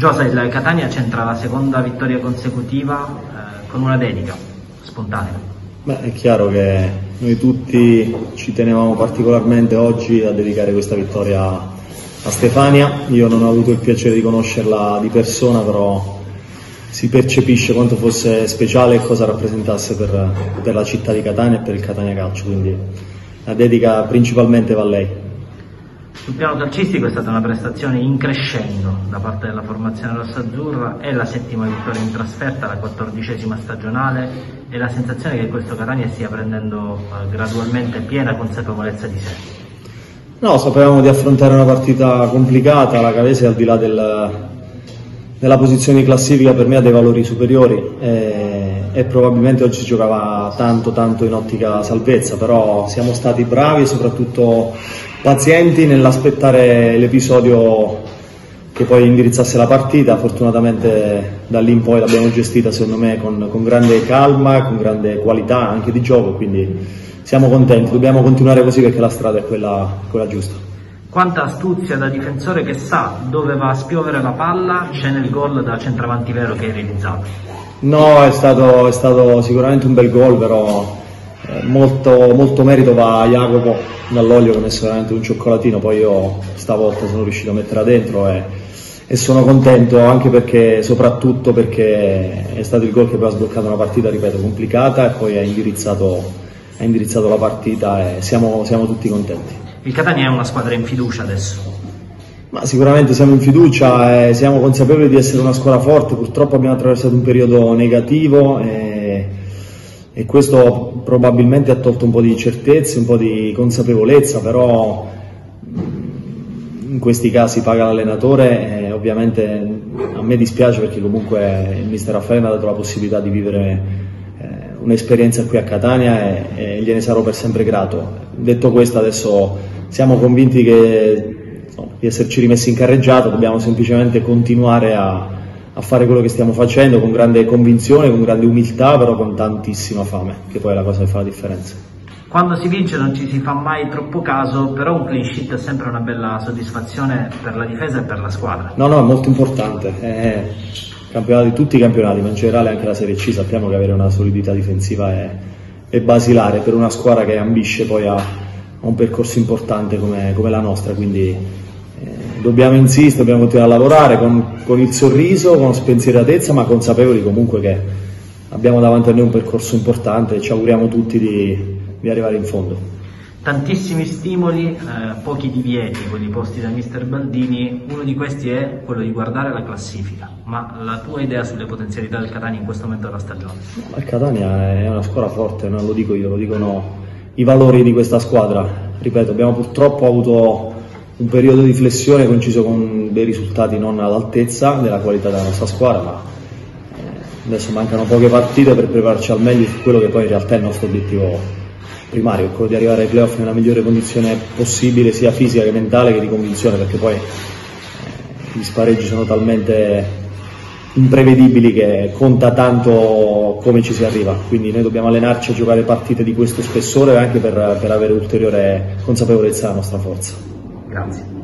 Giosa, il Catania centra la seconda vittoria consecutiva eh, con una dedica spontanea. Beh, è chiaro che noi tutti ci tenevamo particolarmente oggi a dedicare questa vittoria a Stefania. Io non ho avuto il piacere di conoscerla di persona, però si percepisce quanto fosse speciale e cosa rappresentasse per, per la città di Catania e per il Catania Calcio, quindi la dedica principalmente va a lei. Sul piano calcistico è stata una prestazione in crescendo da parte della formazione rossazzurra, è la settima vittoria in trasferta, la quattordicesima stagionale e la sensazione che questo Catania stia prendendo eh, gradualmente piena consapevolezza di sé. No, sapevamo di affrontare una partita complicata, la Cavese al di là del, della posizione di classifica per me ha dei valori superiori e, e, probabilmente oggi giocava tanto tanto in ottica salvezza, però siamo stati bravi e soprattutto pazienti nell'aspettare l'episodio che poi indirizzasse la partita, fortunatamente da lì in poi l'abbiamo gestita secondo me con, con grande calma, con grande qualità anche di gioco, quindi siamo contenti, dobbiamo continuare così perché la strada è quella, quella giusta. Quanta astuzia da difensore che sa dove va a spiovere la palla, c'è nel gol da centravanti vero che hai realizzato. No, è stato, è stato sicuramente un bel gol, però eh, molto, molto, merito va a Jacopo dall'olio che ha messo veramente un cioccolatino, poi io stavolta sono riuscito a metterla dentro e, e, sono contento anche perché, soprattutto perché è stato il gol che poi ha sbloccato una partita, ripeto, complicata e poi ha indirizzato, ha indirizzato la partita e siamo, siamo tutti contenti. Il Catania è una squadra in fiducia adesso? Ma sicuramente siamo in fiducia e siamo consapevoli di essere una squadra forte, purtroppo abbiamo attraversato un periodo negativo. E e questo probabilmente ha tolto un po' di certezze, un po' di consapevolezza, però in questi casi paga l'allenatore e ovviamente a me dispiace perché comunque il mister Raffaele mi ha dato la possibilità di vivere eh, un'esperienza qui a Catania e, e, gliene sarò per sempre grato. Detto questo adesso siamo convinti che, no, di esserci rimessi in carreggiata, dobbiamo semplicemente continuare a, a fare quello che stiamo facendo con grande convinzione, con grande umiltà, però con tantissima fame, che poi è la cosa che fa la differenza. Quando si vince non ci si fa mai troppo caso, però un clean sheet è sempre una bella soddisfazione per la difesa e per la squadra. No, no, è molto importante. È campionati, tutti i campionati, ma in generale anche la Serie C, sappiamo che avere una solidità difensiva è, è basilare per una squadra che ambisce poi a, a un percorso importante come, come la nostra, quindi dobbiamo insistere, dobbiamo continuare a lavorare con, con il sorriso, con spensieratezza, ma consapevoli comunque che abbiamo davanti a noi un percorso importante e ci auguriamo tutti di, di arrivare in fondo. Tantissimi stimoli, eh, pochi divieti, quelli posti da mister Baldini, uno di questi è quello di guardare la classifica, ma la tua idea sulle potenzialità del Catania in questo momento della stagione? Il Catania è una squadra forte, non lo dico io, lo dicono i valori di questa squadra. Ripeto, abbiamo purtroppo avuto un periodo di flessione coinciso con dei risultati non all'altezza della qualità della nostra squadra, ma eh, adesso mancano poche partite per prepararci al meglio su quello che poi in realtà è il nostro obiettivo primario, quello di arrivare ai playoff nella migliore condizione possibile, sia fisica che mentale che di convinzione, perché poi eh, gli spareggi sono talmente imprevedibili che conta tanto come ci si arriva, quindi noi dobbiamo allenarci a giocare partite di questo spessore anche per, per avere ulteriore consapevolezza della nostra forza. Grazie.